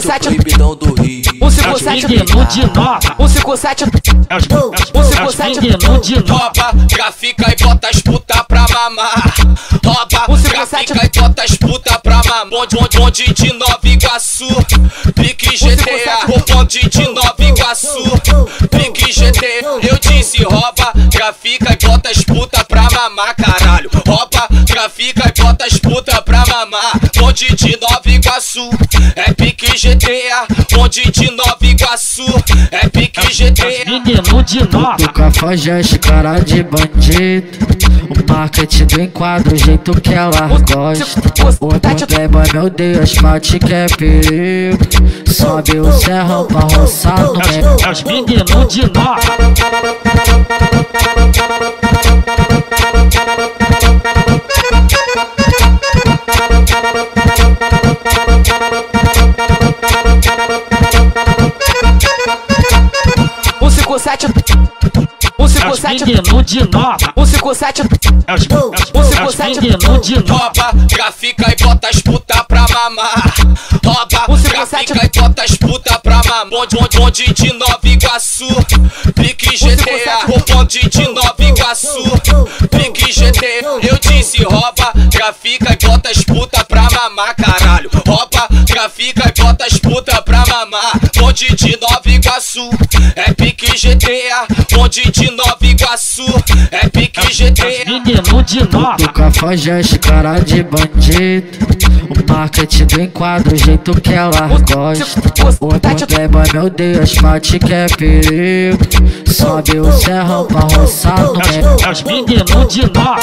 157 proibidão do Rio. 157 Menino de nova. 157 É os, é os 157 menino de nova. Rouba, trafica e bota as puta pra mamar. Rouba, O 57 trafica e bota as puta pra mamar. Bonde, bonde, bonde de Nova Iguaçu. Pique GTA, o bonde de Nova Iguaçu. Pique GTA, eu disse rouba, trafica e bota as puta pra mamar, caralho. Rouba, trafica e bota as puta pra mamar. Bonde de Nova Iguaçu. É pique GTA, bonde de Nova Iguaçu. É pique GTA. Menino de nova. Do cafajeste, cara de bandido. O marketing do enquadro, o jeito que ela gosta. O playboy, meu Deus, mate que é perigo. Sobe o serrão pra roçar no meio. É os de nova. 57 Um É os 57 menino de nova. Um 57 É é de nova. Trafica e bota as puta pra mamar. Rouba, O trafica 57 e bota as puta pra mamar. Bonde, bonde, bonde de Nova Iguaçu. Pique GTA, o bonde de Nova Iguaçu. Pique GTA, eu disse rouba, trafica e bota as puta pra mamar, caralho. Rouba, trafica e bota as puta pra mamar. Bonde de Nova Iguaçu. É pique GTA, bonde de Nova Iguaçu. É pique GTA. Menino de nova. Do cafajeste, cara de bandido. O marketing do enquadro, o jeito que ela gosta. O playboy, meu Deus, mate que é perigo. Sobe o serrão pra roçar no meio. É os de nova.